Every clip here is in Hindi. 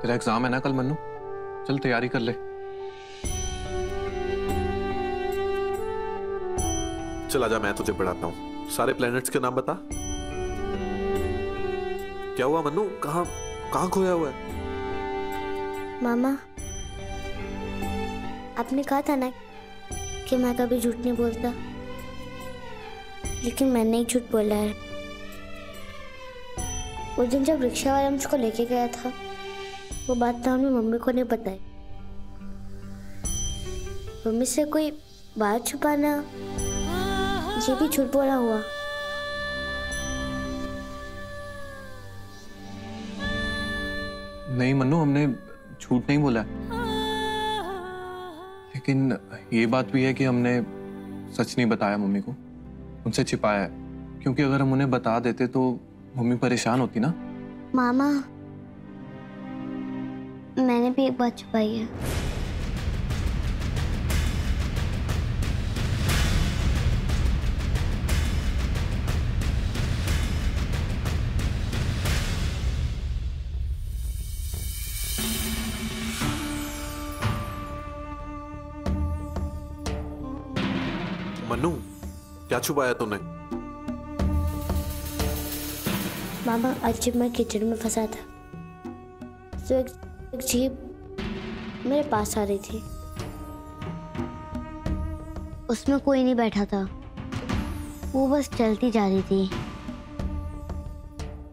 तेरा एग्ज़ाम है ना कल मन्नू? चल तैयारी कर ले। चला जा मैं तुझे पढ़ाता हूँ। सारे प्लैनेट्स के नाम बता। क्या हुआ मन्नू? कहाँ कहाँ खोया हुआ है? मामा आपने कहा था ना कि मैं कभी झूठ नहीं बोलता। लेकिन मैंने ही झूठ बोला है। उस दिन जब रिक्शा वाला मुझको लेके गया था, वो बात तो हमने मम्मी को नहीं बताई। मम्मी से कोई बात छुपाना, ये भी झूठ बोला हुआ। नहीं मन्नू हमने झूठ नहीं बोला। लेकिन ये बात भी है कि हमने सच नहीं बताया मम्मी को, उनसे छिपाया है। क्योंकि अगर हम उन्हें बता देते तो मम्मी परेशान होती ना। मामा, मैंने भी एक बात छुपाई है। मन्नू क्या छुपाया तूने? मामा आज जब मैं किचन में फंसा था तो एक, एक जीप मेरे पास आ रही थी। उसमें कोई नहीं बैठा था। वो बस चलती जा रही थी।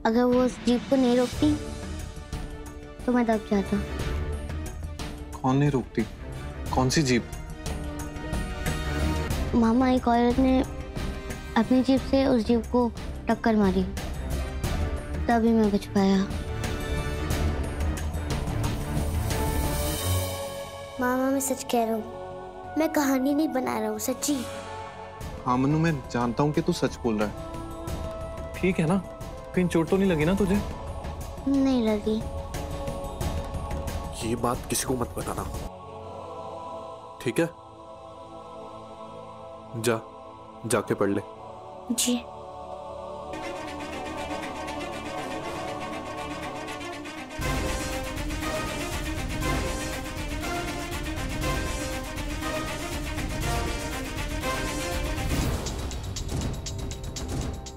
अगर वो उस जीप को नहीं रोकती तो मैं दब जाता। कौन नहीं रोकती? कौन सी जीप? मामा एक औरत ने अपनी जीप से उस जीप को टक्कर मारी। तभी मैं बच पाया। मामा मैं सच कह रहा हूँ। मैं कहानी नहीं बना रहा हूँ सच्ची। हाँ मनु मैं जानता हूँ कि तू सच बोल रहा है। ठीक है ना? कहीं चोट तो नहीं लगी ना तुझे? नहीं लगी। ये बात किसी को मत बताना। ठीक है? जा जाके पढ़ ले। जी।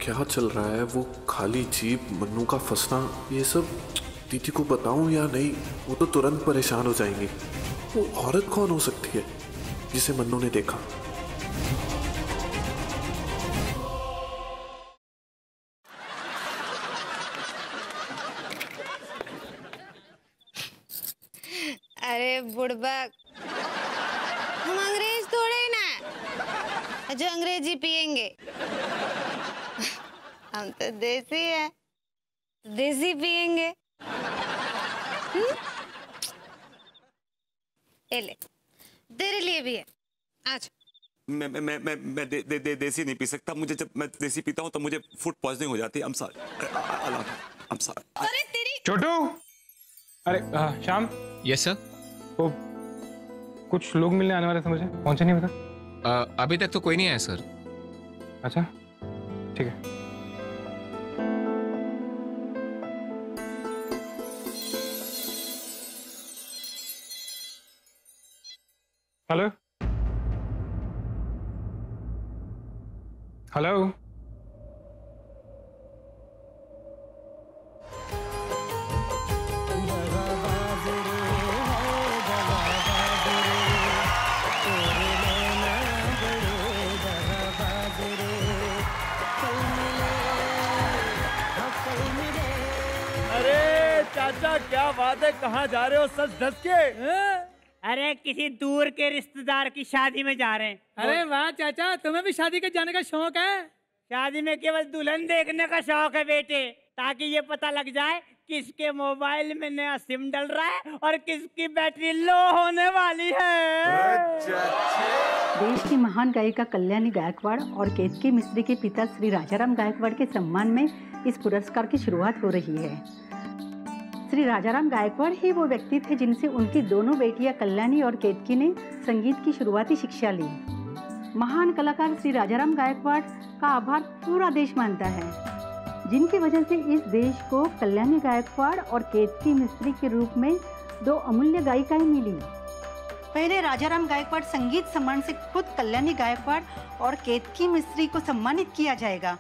क्या चल रहा है? वो खाली जीप मन्नू का फंसना ये सब दीदी को बताऊँ या नहीं? वो तो तुरंत परेशान हो जाएँगी। वो औरत कौन हो सकती है जिसे मन्नू ने देखा? अरे बुड़बक हम अंग्रेज़ थोड़े ही ना। जो अंग्रेज़ी पियेंगे। हम तो देसी है। देसी पियेंगे। हम्म? ले तेरे लिए भी है। आज मैं मैं मैं मैं मैं दे, दे, दे, देसी नहीं पी सकता। मुझे जब मैं देसी पीता हूँ तो मुझे फ़ूड पॉइजनिंग हो जाती है। I'm sorry. I'm sorry. अरे तेरी छोटू। अरे हाँ, श्याम। यस सर वो कुछ लोग मिलने आने वाले थे मुझे। पहुँचे नहीं बता अभी तक तो कोई नहीं आया सर। अच्छा। ठीक है। हेलो? हेलो? चाचा क्या बात है? कहाँ जा रहे हो? सच धस के? अरे किसी दूर के रिश्तेदार की शादी में जा रहे हैं। अरे वाह चाचा तुम्हें भी शादी के जाने का शौक है? शादी में केवल दुल्हन देखने का शौक है बेटे ताकि ये पता लग जाए किसके मोबाइल में नया सिम डल रहा है और किसकी बैटरी लो होने वाली है। देश की महान गायिका कल्याणी गायकवाड़ और केतकी मिश्री के पिता श्री राजाराम गायकवाड़ के सम्मान में इस पुरस्कार की शुरुआत हो रही है। श्री राजाराम गायकवाड़ ही वो व्यक्ति थे जिनसे उनकी दोनों बेटियाँ कल्याणी और केतकी ने संगीत की शुरुआती शिक्षा ली। महान कलाकार श्री राजाराम गायकवाड़ का आभार पूरा देश मानता है, जिनकी वजह से इस देश को कल्याणी गायकवाड़ और केतकी मिस्त्री के रूप में दो अमूल्य गायिकाएँ मिली। पहले राजाराम गायकवाड़ संगीत सम्मान से खुद कल्याणी गायकवाड़ और केतकी मिस्त्री को सम्मानित किया जाएगा।